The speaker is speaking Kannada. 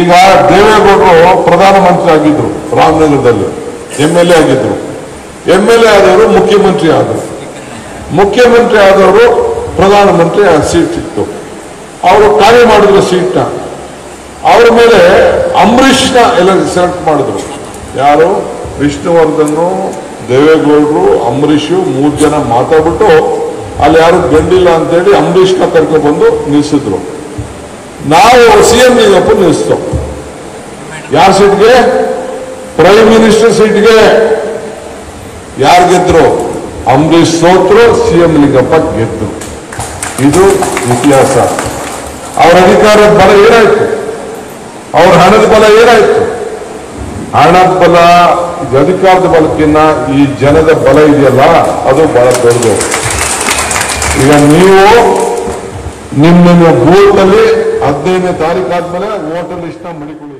ಈಗ ದೇವೇಗೌಡರು ಪ್ರಧಾನಮಂತ್ರಿ ಆಗಿದ್ರು ರಾಮನಗರದಲ್ಲಿ ಎಂ ಎಲ್ ಎ ಆಗಿದ್ರು. ಎಂ ಎಲ್ ಎ ಆದವರು ಮುಖ್ಯಮಂತ್ರಿ ಆದರು. ಮುಖ್ಯಮಂತ್ರಿ ಆದವರು ಪ್ರಧಾನಮಂತ್ರಿ ಆ ಸೀಟ್ ಸಿಕ್ತು ಅವರು ಖಾಲಿ ಮಾಡಿದ್ರು ಸೀಟ್ನ ಅವ್ರ ಮೇಲೆ ಅಂಬರೀಷ್ನ ಎಲ್ಲ ಸೆಲೆಕ್ಟ್ ಮಾಡಿದ್ರು. ಯಾರು? ವಿಷ್ಣುವರ್ಧನ್ ದೇವೇಗೌಡರು ಅಂಬರೀಷು ಮೂರು ಜನ ಮಾತಾಡ್ಬಿಟ್ಟು ಅಲ್ಲಿ ಯಾರು ಗಂಡಿಲ್ಲ ಅಂತೇಳಿ ಅಂಬರೀಷ್ನ ಬಂದು ನಿಲ್ಸಿದ್ರು. ನಾವು ಸಿ ಎಂ ಲಿಂಗಪ್ಪ ನಿಲ್ಲಿಸ್ತು ಯಾರ ಸೀಟ್ಗೆ? ಪ್ರೈಮ್ ಮಿನಿಸ್ಟರ್ ಸೀಟ್ಗೆ. ಯಾರು ಗೆದ್ರು? ಅಂಬರೀಷ್ ಸೋತ್ರು ಸಿ ಎಂ ನಿಗಪ್ಪ ಗೆದ್ರು. ಇದು ಇತಿಹಾಸ. ಅವರ ಅಧಿಕಾರದ ಬಲ ಏನಾಯ್ತು? ಅವ್ರ ಹಣದ ಬಲ ಏನಾಯ್ತು? ಹಣದ ಬಲ ಅಧಿಕಾರದ ಬಲಕ್ಕಿನ್ನ ಈ ಜನದ ಬಲ ಇದೆಯಲ್ಲ, ಅದು ಬಹಳ ದೊಡ್ಡದು. ಈಗ ನೀವು ನಿಮ್ಮ ನಿಮ್ಮ ಬೂತಲ್ಲಿ ಹದಿನೈದನೇ ತಾರೀಕು ಆದ್ಮೇಲೆ ವೋಟರ್ ಇಷ್ಟ ಮಡಿಕೊಳ್ಳಿ